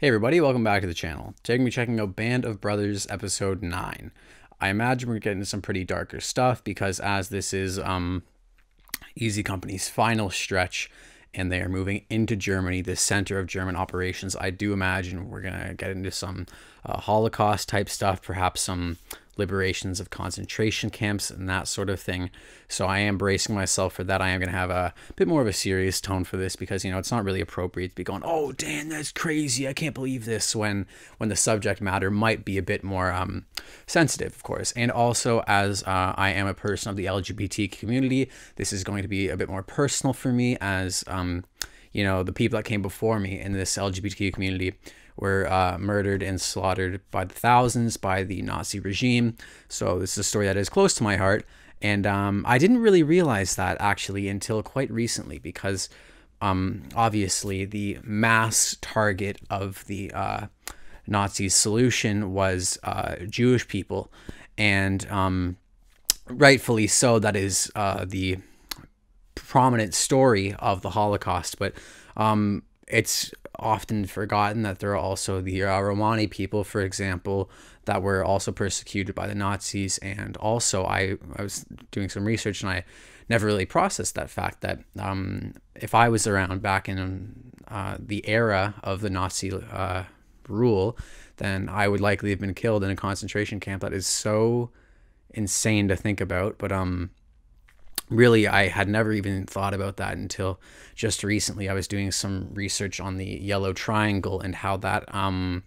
Hey everybody, welcome back to the channel. Today we're checking out Band of Brothers episode 9. I imagine we're getting some pretty darker stuff because as this is um, Easy Company's final stretch and they are moving into Germany, the center of German operations, I do imagine we're going to get into some uh, Holocaust type stuff, perhaps some liberations of concentration camps and that sort of thing. So I am bracing myself for that. I am going to have a bit more of a serious tone for this because you know it's not really appropriate to be going, "Oh, Dan, that's crazy! I can't believe this." When when the subject matter might be a bit more um, sensitive, of course. And also, as uh, I am a person of the LGBT community, this is going to be a bit more personal for me as um, you know the people that came before me in this LGBTQ community were uh, murdered and slaughtered by the thousands by the Nazi regime. So this is a story that is close to my heart. And um, I didn't really realize that actually until quite recently because um, obviously the mass target of the uh, Nazi solution was uh, Jewish people. And um, rightfully so, that is uh, the prominent story of the Holocaust. But um, it's often forgotten that there are also the uh, Romani people, for example, that were also persecuted by the Nazis. And also, I, I was doing some research and I never really processed that fact that um, if I was around back in uh, the era of the Nazi uh, rule, then I would likely have been killed in a concentration camp. That is so insane to think about. But um, really i had never even thought about that until just recently. I was doing some research on the yellow triangle and how that um,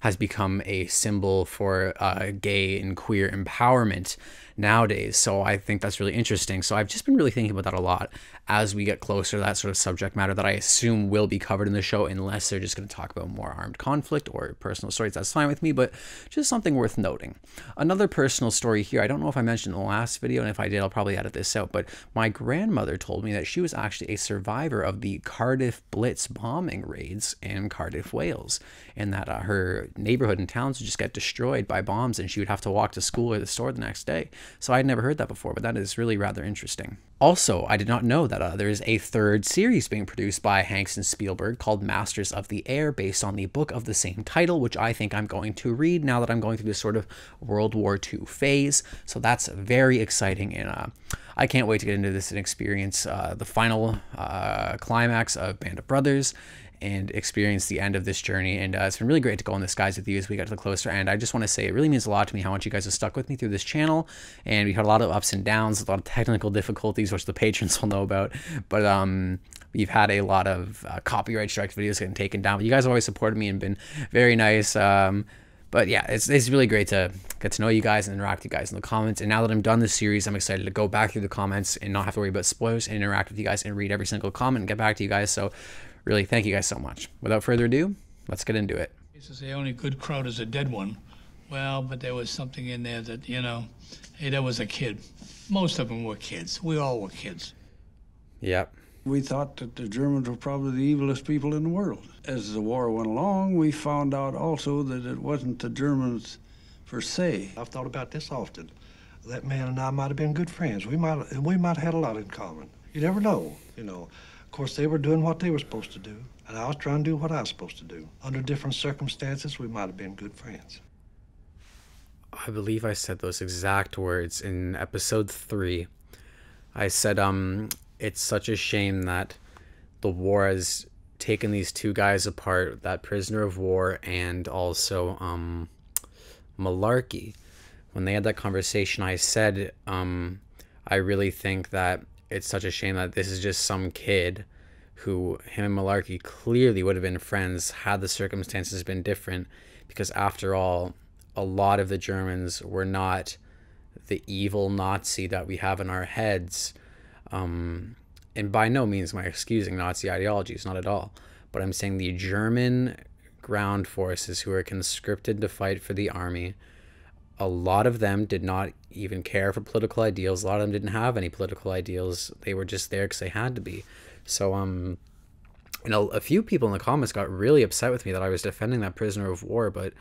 has become a symbol for uh, gay and queer empowerment nowadays. So I think that's really interesting. So I've just been really thinking about that a lot as we get closer to that sort of subject matter that I assume will be covered in the show, unless they're just going to talk about more armed conflict or personal stories. That's fine with me, but just something worth noting. Another personal story here. I don't know if I mentioned in the last video, and if I did, I'll probably edit this out. But my grandmother told me that she was actually a survivor of the Cardiff Blitz bombing raids in Cardiff, Wales, and that uh, her neighborhood and towns would just get destroyed by bombs, and she would have to walk to school or the store the next day. So I had never heard that before, but that is really rather interesting. Also, I did not know that uh, there is a third series being produced by Hanks and Spielberg called Masters of the Air, based on the book of the same title, which I think I'm going to read now that I'm going through this sort of World War II phase. So that's very exciting, and uh, I can't wait to get into this and experience uh, the final uh, climax of Band of Brothers and experience the end of this journey. And uh, it's been really great to go on this guys with you as we got to the closer end. I just want to say it really means a lot to me how much you guys have stuck with me through this channel. And we had a lot of ups and downs, a lot of technical difficulties, which the patrons will know about. But um, we've had a lot of uh, copyright strike videos getting taken down. But you guys have always supported me and been very nice. Um, but yeah, it's, it's really great to get to know you guys and interact with you guys in the comments. And now that I'm done this series, I'm excited to go back through the comments and not have to worry about spoilers and interact with you guys and read every single comment and get back to you guys. So really thank you guys so much. Without further ado, let's get into it. The only good Kraut is a dead one. Well, but there was something in there that, you know, hey, that was a kid. Most of them were kids. We all were kids. Yep. We thought that the Germans were probably the evilest people in the world. As the war went along, we found out also that it wasn't the Germans per se. I've thought about this often. That man and I might have been good friends. We might we might have had a lot in common. You never know, you know. Of course, they were doing what they were supposed to do, and I was trying to do what I was supposed to do. Under different circumstances, we might have been good friends. I believe I said those exact words in episode three. I said, um, it's such a shame that the war has taken these two guys apart, that prisoner of war and also um, Malarkey. When they had that conversation, I said, um, I really think that it's such a shame that this is just some kid who him and Malarkey clearly would have been friends had the circumstances been different because after all a lot of the Germans were not the evil Nazi that we have in our heads. Um, and by no means am I excusing Nazi ideologies not at all. But I'm saying the German ground forces who were conscripted to fight for the army a lot of them did not even care for political ideals. A lot of them didn't have any political ideals. They were just there because they had to be. So, um, you know, a few people in the comments got really upset with me that I was defending that prisoner of war. But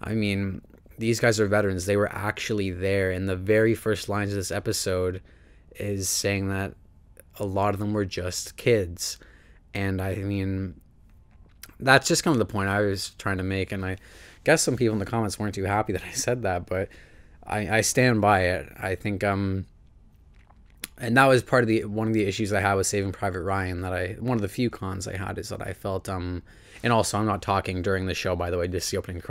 I mean, these guys are veterans. They were actually there. And the very first lines of this episode is saying that a lot of them were just kids. And I mean, that's just kind of the point I was trying to make, and I guess some people in the comments weren't too happy that I said that, but I, I stand by it. I think um, and that was part of the one of the issues I had with Saving Private Ryan. That I one of the few cons I had is that I felt um, and also I'm not talking during the show by the way, just the opening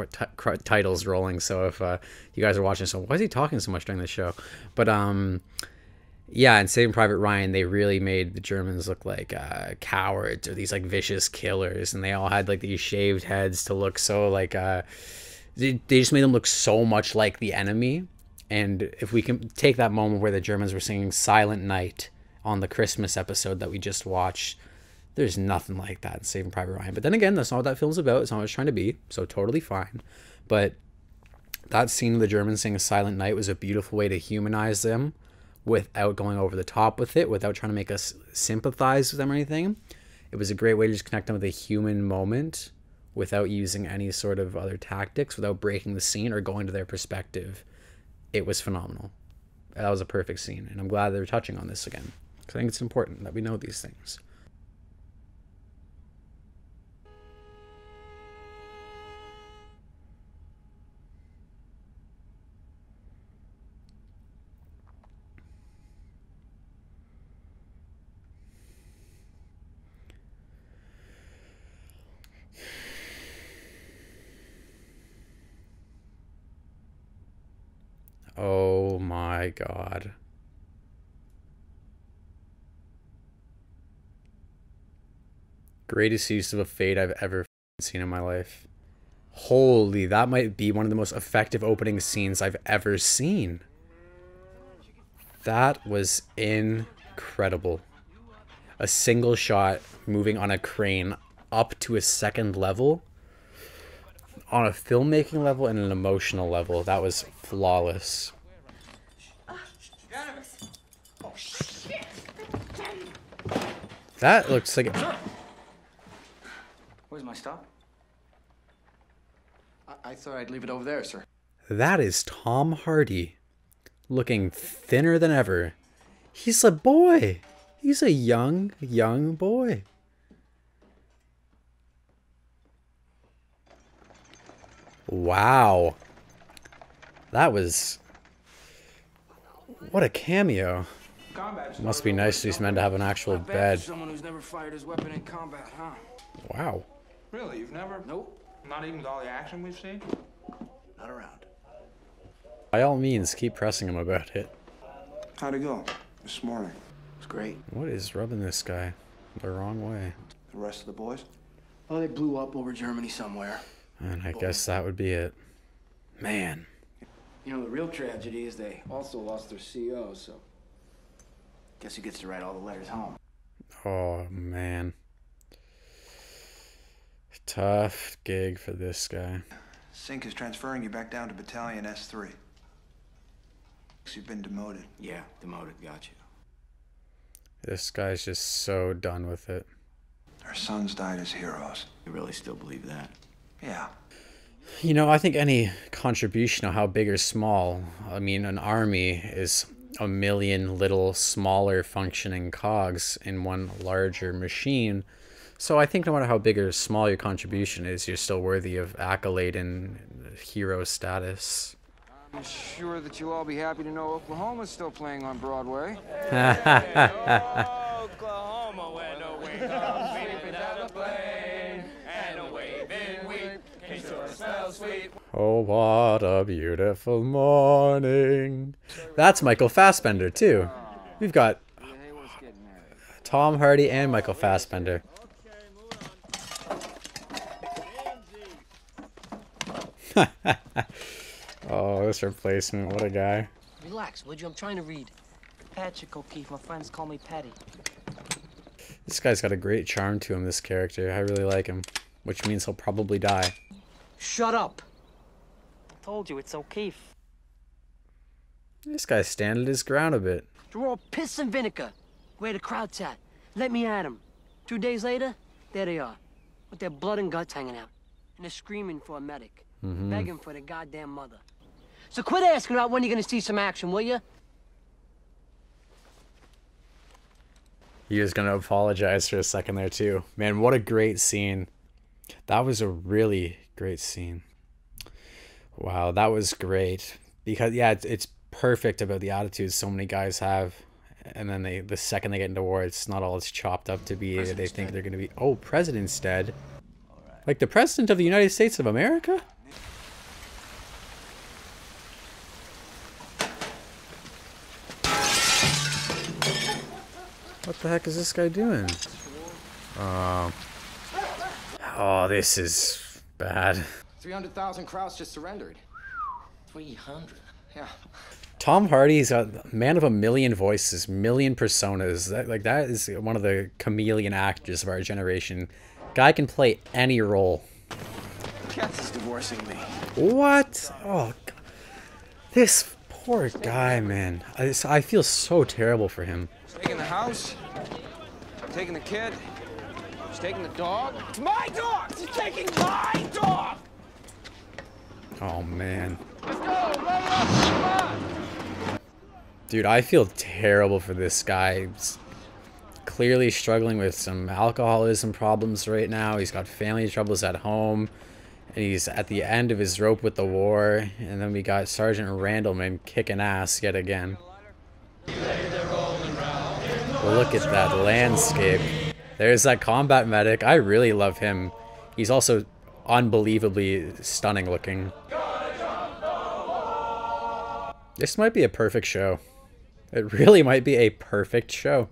titles rolling. So if uh, you guys are watching, so why is he talking so much during the show? But um yeah, and Saving Private Ryan, they really made the Germans look like uh, cowards or these like vicious killers, and they all had like these shaved heads to look so like uh, they, they just made them look so much like the enemy. And if we can take that moment where the Germans were singing Silent Night on the Christmas episode that we just watched, there's nothing like that in Saving Private Ryan. But then again, that's not what that film's about. It's not what it's trying to be, so totally fine. But that scene of the Germans singing Silent Night was a beautiful way to humanize them without going over the top with it, without trying to make us sympathize with them or anything. It was a great way to just connect them with a human moment without using any sort of other tactics, without breaking the scene or going to their perspective. It was phenomenal. That was a perfect scene, and I'm glad they're touching on this again I think it's important that we know these things. My god. Greatest use of a fade I've ever seen in my life. Holy, that might be one of the most effective opening scenes I've ever seen. That was incredible. A single shot moving on a crane up to a second level on a filmmaking level and an emotional level, that was flawless. That looks like. A... Where's my stop? I-, I thought I'd leave it over there, sir. That is Tom Hardy, looking thinner than ever. He's a boy. He's a young, young boy. Wow. That was. What a cameo. Must be nice for these men to have an actual bed. Someone who's never fired his weapon in combat, huh? Wow. Really? You've never? Nope. Not even with all the action we've seen? Not around. By all means, keep pressing him about it. How'd it go this morning? It's great. What is rubbing this guy the wrong way? The rest of the boys? Oh, they blew up over Germany somewhere. And I guess that would be it. Man. You know, the real tragedy is they also lost their CEO, so. Guess who gets to write all the letters home? Oh, man. Tough gig for this guy. Sink is transferring you back down to Battalion S3. You've been demoted. Yeah, demoted, got you. This guy's just so done with it. Our sons died as heroes. You really still believe that? Yeah. You know, I think any contribution, of how big or small, I mean, an army is a million little smaller functioning cogs in one larger machine. So I think no matter how big or small your contribution is, you're still worthy of accolade and hero status. I'm sure that you'll all be happy to know Oklahoma's still playing on Broadway. Oklahoma, where no wind comes sweeping down the plain, and a waving wheat can sure smell sweet. Oh, what a beautiful morning. That's Michael Fassbender, too. We've got Tom Hardy and Michael Fassbender. oh, this replacement, what a guy. Relax, would you? I'm trying to read. Patrick O'Keefe, my friends call me Patty. This guy's got a great charm to him, this character. I really like him. Which means he'll probably die. Shut up! Told you, it's O'Keefe. This guy's standing his ground a bit. They're all piss and vinegar. Where the Krauts at. Let me at 'em. Two days later, there they are. With their blood and guts hanging out. And they're screaming for a medic. Mhm. Begging for their goddamn mother. So quit asking about when you're gonna see some action, will you? He was gonna apologize for a second there too. Man, what a great scene. That was a really great scene. Wow, that was great. Because yeah, it's, it's perfect about the attitudes so many guys have. And then they the second they get into war, it's not all it's chopped up to be. they think they're gonna be oh, president's dead. Like the president of the United States of America? What the heck is this guy doing? Uh, oh, this is bad. 300,000 Krauts just surrendered. 300? Yeah. Tom Hardy's a man of a million voices, million personas. That, like that is one of the chameleon actors of our generation. Guy can play any role. Katz is divorcing me. What? Oh, God. this poor guy, man. I, I feel so terrible for him. Taking the house, taking the kid, she's taking the dog. It's my dog! She's taking my dog! Oh man. Let's go! Run it up! Come on! Dude, I feel terrible for this guy. He's clearly struggling with some alcoholism problems right now. He's got family troubles at home. And he's at the end of his rope with the war. And then we got Sergeant Randleman kicking ass yet again. Look at that landscape. There's that combat medic. I really love him. He's also unbelievably stunning looking. This might be a perfect show. It really might be a perfect show.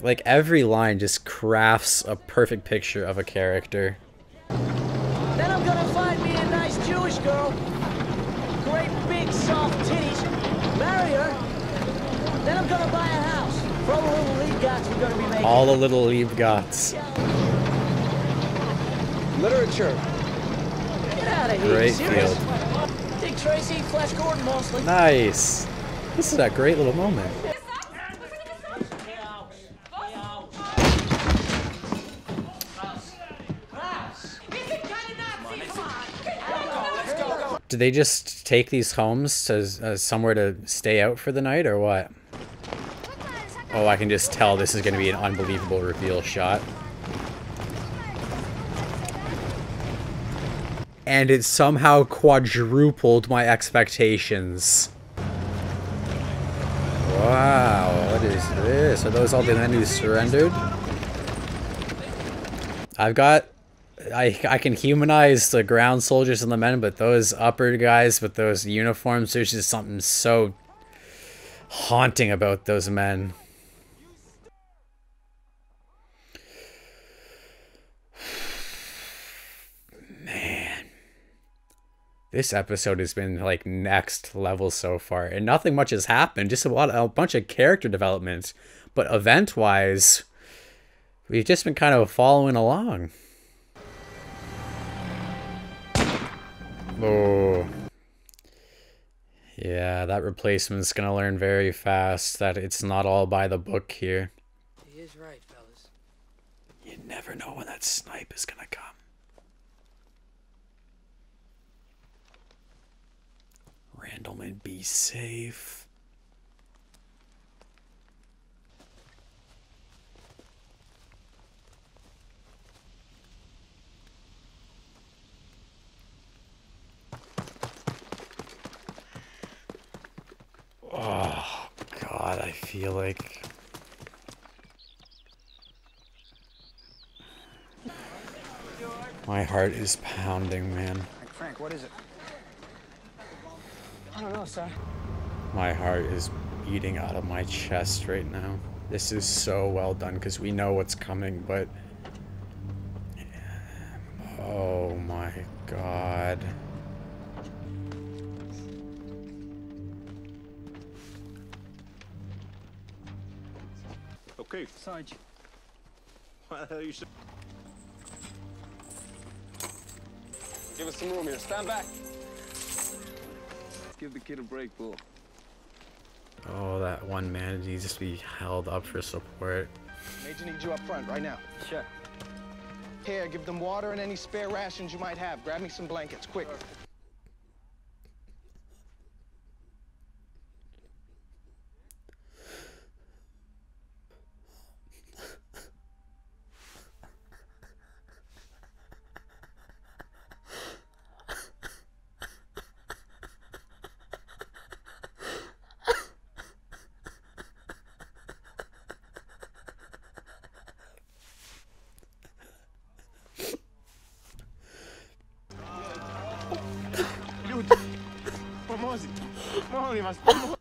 Like every line just crafts a perfect picture of a character. Then I'm gonna find me a nice Jewish girl. Great big soft titties. Marry her. Then I'm gonna buy a house. For all the little Liebgotts we're gonna be making. All the little Liebgotts. Literature. Get out of here. Great serious? field. Dick Tracy, Flash Gordon mostly. Nice. This is a great little moment. Do they just take these homes as, as uh, somewhere to stay out for the night or what? Oh, I can just tell this is going to be an unbelievable reveal shot. And it somehow quadrupled my expectations. Wow, what is this? Are those all the men who surrendered? I've got... I, I can humanize the ground soldiers and the men, but those upper guys with those uniforms, there's just something so haunting about those men. This episode has been like next level so far, and nothing much has happened. Just a lot, a bunch of character developments, but event-wise, we've just been kind of following along. Oh. Yeah, that replacement's gonna learn very fast that it's not all by the book here. He is right, fellas. You never know when that snipe is gonna come. Randleman, be safe. Oh, God, I feel like. My heart is pounding, man. Frank, what is it? I don't know, sir. My heart is beating out of my chest right now. This is so well done because we know what's coming, but. Oh my god. Okay. Sarge. Why the hell are you? Give us some room here. Stand back. Give the kid a break, Bull. Oh, that one man needs to be held up for support. Major needs you up front right now. Sure. Here, give them water and any spare rations you might have. Grab me some blankets, quick. りました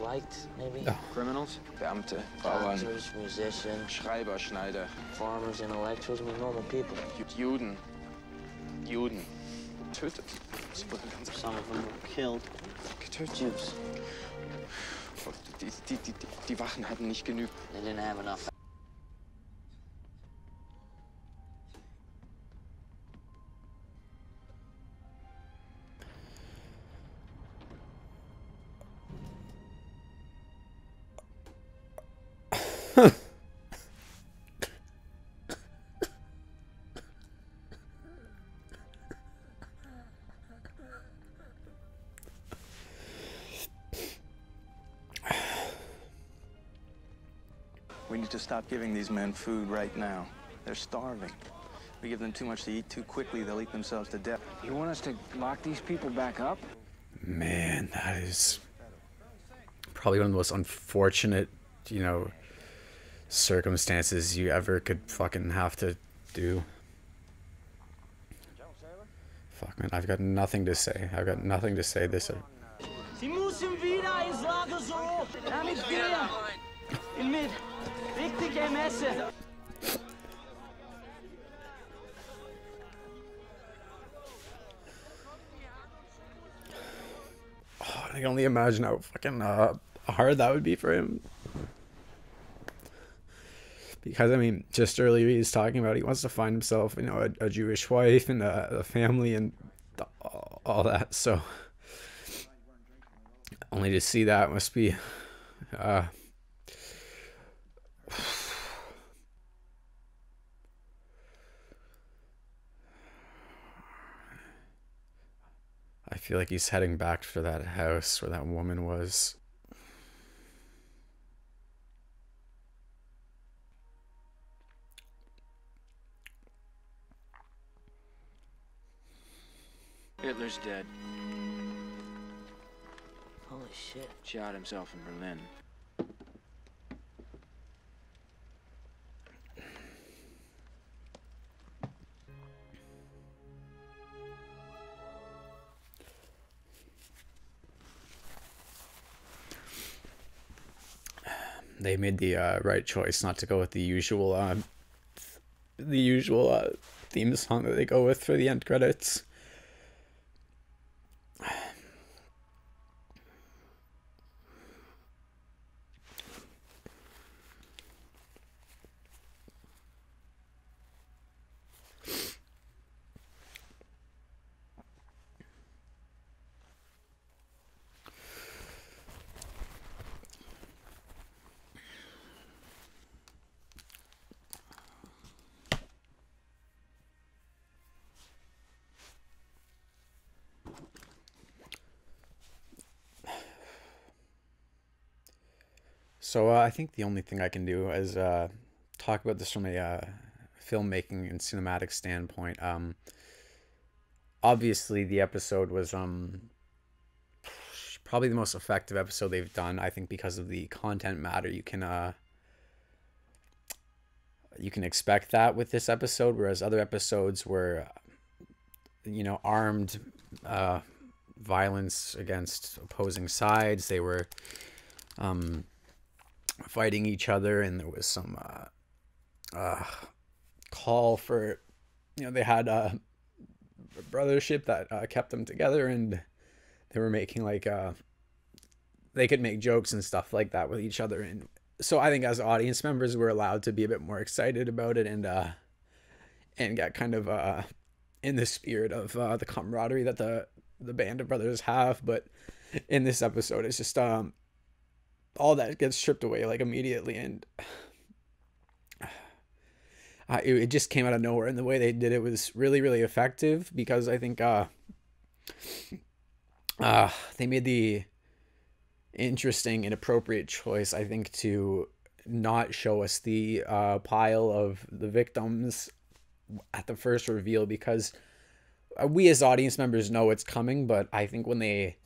I'm sure it's liked, maybe. Criminals? Beamte, Bauern, Doctors, musicians, Schreiber, Schneider, farmers, intellectuals, mean normal people. Juden. Juden. Ganz Some of them were killed. getötet. Jews. Die, die, die, die, die Wachen hatten nicht genügend. They didn't have enough. Stop giving these men food right now. They're starving. We give them too much to eat too quickly, they'll eat themselves to death. You want us to lock these people back up? Man, that is probably one of the most unfortunate, you know, circumstances you ever could fucking have to do. Fuck, man, I've got nothing to say. I've got nothing to say this. Sie müssen wieder ins Lager so. Damit wir ihn mit Oh, I can only imagine how fucking uh, hard that would be for him. Because I mean, just earlier he was talking about he wants to find himself, you know, a, a Jewish wife and a, a family and th- all that. So only to see that must be, uh, I feel like he's heading back for that house where that woman was. Hitler's dead. Holy shit. Shot himself in Berlin. Made the uh, right choice not to go with the usual, uh, the usual uh, theme song that they go with for the end credits. So uh, I think the only thing I can do is uh, talk about this from a uh, filmmaking and cinematic standpoint. Um, obviously, the episode was um, probably the most effective episode they've done. I think because of the content matter, you can uh, you can expect that with this episode, whereas other episodes were, you know, armed uh, violence against opposing sides. They were. Um, fighting each other and there was some uh, uh, call for you know they had a brothership that uh, kept them together and they were making like uh they could make jokes and stuff like that with each other and so i think as audience members we're allowed to be a bit more excited about it and uh and get kind of uh in the spirit of uh the camaraderie that the the band of brothers have but in this episode it's just um all that gets stripped away like immediately and it, it just came out of nowhere and the way they did it was really really effective because i think uh uh they made the interesting and appropriate choice i think to not show us the uh, pile of the victims at the first reveal because uh, we as audience members know it's coming, but I think when they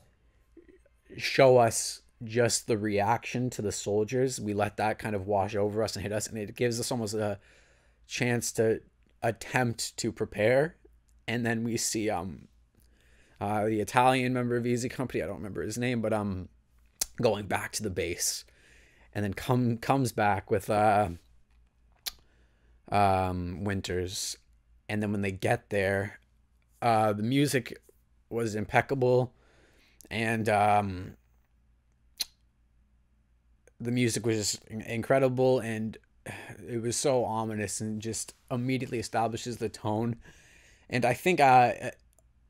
show us just the reaction to the soldiers, we let that kind of wash over us and hit us, and it gives us almost a chance to attempt to prepare, and then we see um uh, the Italian member of Easy Company, I don't remember his name, but um going back to the base, and then come comes back with uh um Winters, and then when they get there, uh the music was impeccable, and um the music was just incredible and it was so ominous and just immediately establishes the tone. And i think uh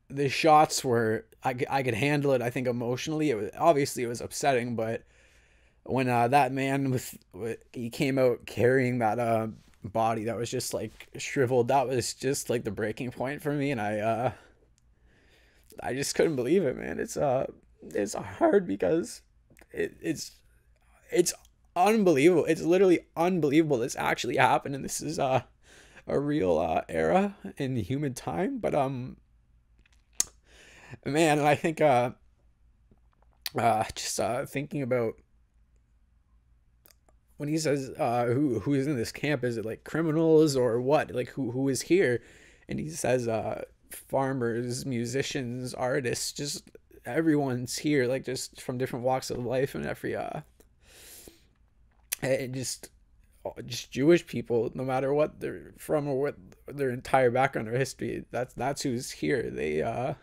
the shots were I, I could handle it i think emotionally. It was obviously it was upsetting but when uh that man with, with he came out carrying that uh body that was just like shriveled that was just like the breaking point for me and i uh i just couldn't believe it man. It's uh it's hard because it, it's it's unbelievable. It's literally unbelievable this actually happened, and this is uh, a real uh, era in human time. But um, man, I think uh, uh, just uh, thinking about when he says uh, who who is in this camp, is it like criminals or what? Like who who is here? And he says uh, farmers, musicians, artists, just everyone's here, like just from different walks of life and every uh just just Jewish people, no matter what they're from or what their entire background or history, that's that's who's here. They uh,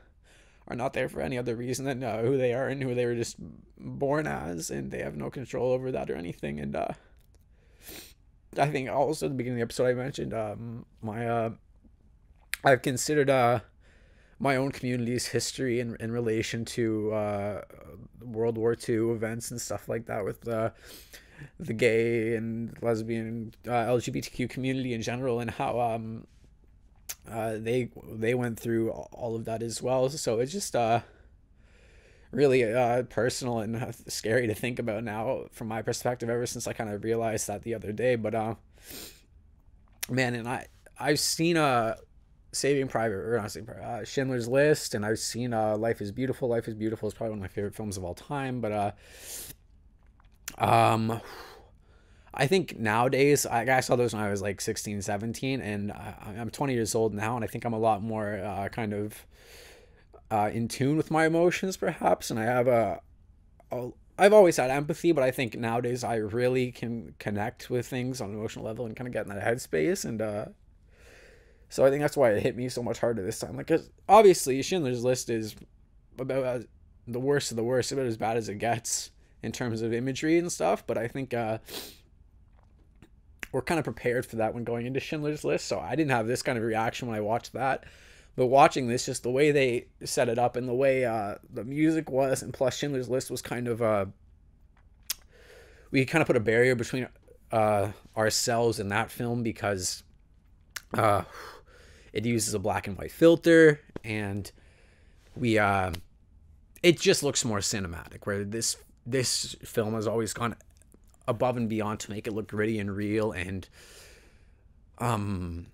are not there for any other reason than uh, who they are and who they were just born as, and they have no control over that or anything. And uh, I think also at the beginning of the episode I mentioned um, my uh, I've considered uh my own community's history in in relation to uh World War II events and stuff like that with uh the gay and lesbian uh, LGBTQ community in general and how um uh, they they went through all of that as well. So it's just uh really uh personal and uh, scary to think about now from my perspective ever since I kind of realized that the other day. But uh man and I I've seen uh Saving Private or not Saving Private, uh, Schindler's List and I've seen uh Life is Beautiful. Life is Beautiful is probably one of my favorite films of all time. But uh um, I think nowadays, I, I saw those when I was like 16, 17, and I, I'm 20 years old now, and I think I'm a lot more uh, kind of uh, in tune with my emotions, perhaps, and I have a, a I've always had empathy, but I think nowadays I really can connect with things on an emotional level and kind of get in that headspace. And uh, so I think that's why it hit me so much harder this time. Like, cause obviously, Schindler's List is about uh, the worst of the worst, about as bad as it gets in terms of imagery and stuff. But I think uh, we're kind of prepared for that when going into Schindler's List. So I didn't have this kind of reaction when I watched that. But watching this, just the way they set it up and the way uh, the music was, and plus Schindler's List was kind of uh, we kind of put a barrier between uh, ourselves and that film because uh, it uses a black and white filter, and we uh, it just looks more cinematic. Where this this film has always gone above and beyond to make it look gritty and real and um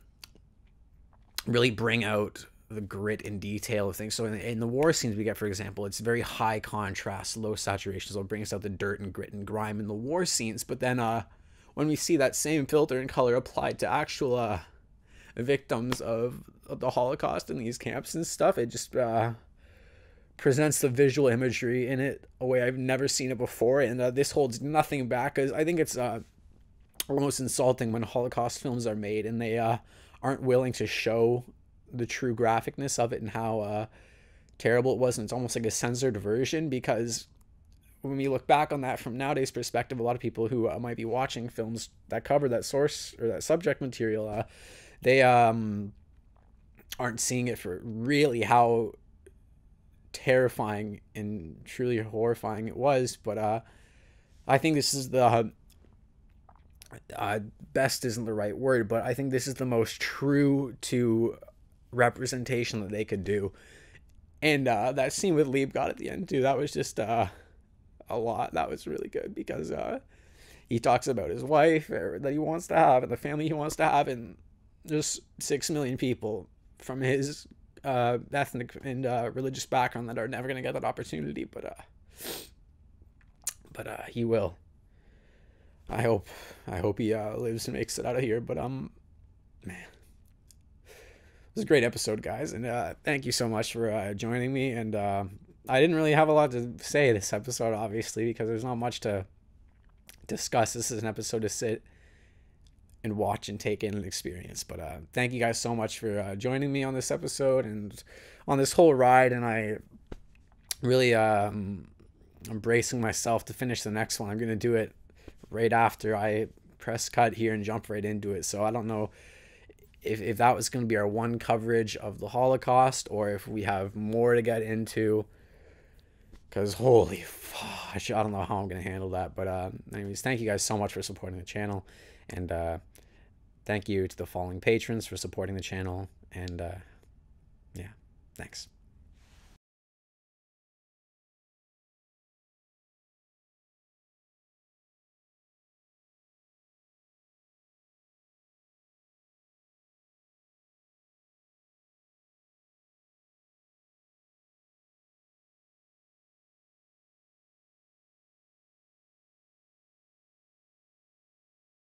really bring out the grit and detail of things. So in, in the war scenes we get, for example, it's very high contrast, low saturation, so it brings out the dirt and grit and grime in the war scenes. But then uh, when we see that same filter and color applied to actual uh, victims of, of the Holocaust in these camps and stuff, it just uh, presents the visual imagery in it a way I've never seen it before, and uh, this holds nothing back. Cause I think it's uh, almost insulting when Holocaust films are made and they uh, aren't willing to show the true graphicness of it and how uh, terrible it was. And it's almost like a censored version because when we look back on that from nowadays perspective, a lot of people who uh, might be watching films that cover that source or that subject material, uh, they um, aren't seeing it for really how terrifying and truly horrifying it was. But uh, I think this is the uh, best isn't the right word, but I think this is the most true to representation that they could do. And uh, that scene with Liebgott at the end too, that was just uh, a lot. That was really good because uh, he talks about his wife uh, that he wants to have and the family he wants to have, and there's six million people from his uh, ethnic and uh, religious background that are never gonna get that opportunity, but uh, but uh, he will. I hope I hope he uh, lives and makes it out of here. But um, man, it was a great episode, guys, and uh, thank you so much for uh, joining me. And uh, I didn't really have a lot to say this episode, obviously, because there's not much to discuss. This is an episode to sit and watch and take in and experience. But uh, thank you guys so much for uh, joining me on this episode and on this whole ride. And I really um, I'm bracing myself to finish the next one. I'm gonna do it right after I press cut here and jump right into it. So I don't know if, if that was going to be our one coverage of the Holocaust or if we have more to get into. Because holy fuck, I don't know how I'm going to handle that. But, uh, anyways, thank you guys so much for supporting the channel. And uh, thank you to the following patrons for supporting the channel. And uh, yeah, thanks.